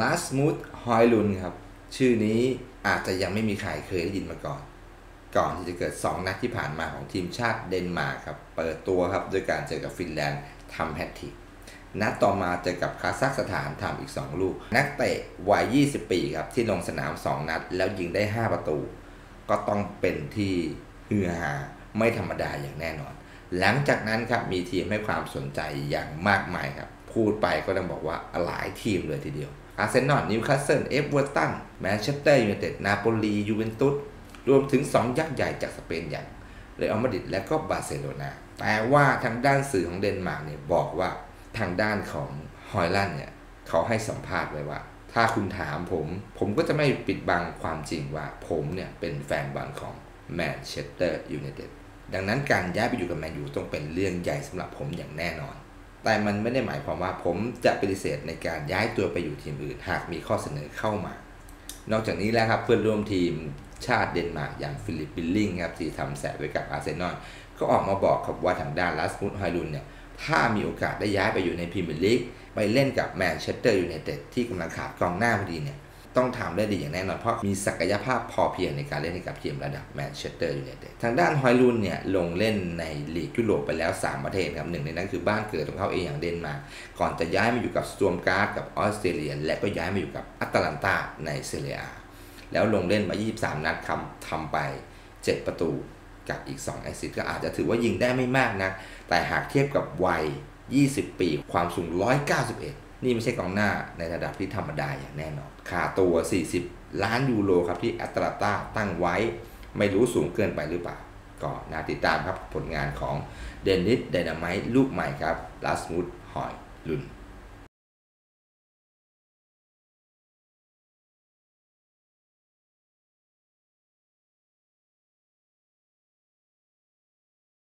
ลาสมูธฮอยลุนครับ ชื่อนี้อาจจะยังไม่มีใครเคยได้ยินมาก่อน ก่อนที่จะเกิด 2 นัดที่ผ่านมาของทีมชาติเดนมาร์กครับ เปิดตัวครับด้วยการเจอกับฟินแลนด์ทำแฮตทิกนัดต่อมาเจอกับคาซัคสถานทำอีก 2 ลูก นักเตะวัย 20 ปีครับ ที่ลงสนาม 2 นัด แล้วยิงได้ 5 ประตู ก็ต้องเป็นที่ฮือฮาไม่ธรรมดาอย่างแน่นอน หลังจากนั้นครับมีทีมให้ความสนใจอย่างมากมายครับ พูดไปก็ต้องบอกว่าหลายทีมเลยทีเดียว อาร์เซนอลนิวคาสเซิลเอฟเวอร์ตันแมนเชสเตอร์ยูไนเต็ดนาโปลียูเวนตุสรวมถึง 2 ยักษ์ใหญ่จากสเปนอย่างเรอัลมาดริดและก็บาร์เซโลนาแต่ว่าทางด้านสื่อของเดนมาร์กเนี่ยบอกว่าทางด้านของฮอยลุนด์เนี่ยเขาให้สัมภาษณ์ไว้ว่า ถ้าคุณถามผม ผมก็จะไม่ปิดบังความจริงว่าผมเนี่ยเป็นแฟนบอลของแมนเชสเตอร์ยูไนเต็ดดังนั้นการย้ายไปอยู่กับแมนยูต้องเป็นเรื่องใหญ่สำหรับผมอย่างแน่นอน แต่มันไม่ได้หมายความว่าผมจะปฏิเสธในการย้ายตัวไปอยู่ทีมอื่น หากมีข้อเสนอเข้ามา นอกจากนี้แล้วครับเพื่อนร่วมทีมชาติเดนมาร์กอย่างฟิลิป บิลลิงครับที่ทำแสบไว้กับอาร์เซนอลก็ออกมาบอกครับว่าทางด้านราสมุส ฮอยลุนด์เนี่ยถ้ามีโอกาสได้ย้ายไปอยู่ในพรีเมียร์ลีกไปเล่นกับแมนเชสเตอร์ยูไนเต็ดที่กำลังขาดกองหน้าพอดีเนี่ย ต้องทำได้ดีอย่างแน่นอนเพราะมีศักยภาพพอเพียงในการเล่นให้กับทีมระดับแมนเชสเตอร์ยูไนเต็ดทางด้านฮอยลุนด์เนี่ยลงเล่นในลีกยุโรปไปแล้ว 3 ประเทศครับหนึ่งในนั้นคือบ้านเกิดของเขาเองอย่างเดนมาร์กก่อนจะย้ายมาอยู่กับสตวร์ม กราซกับออสเตรีย และก็ย้ายมาอยู่กับอตาลันตาในเซเรียอาแล้วลงเล่นมา 23 นัดทำทำไป 7 ประตูกับอีก 2 แอสซิสต์ก็อาจจะถือว่ายิงได้ไม่มากนะแต่หากเทียบกับวัย 20 ปี ความสูง 191 นี่ไม่ใช่กองหน้าในระดับที่ธรรมดาอย่างแน่นอนค่าตัว 40 ล้านยูโรครับที่อตาลันตาตั้งไว้ ไม่รู้สูงเกินไปหรือเปล่า ก็น่าติดตามครับผลงานของเดนนิสไดนาไมต์ลูกใหม่ครับลาสมูดหอยลุน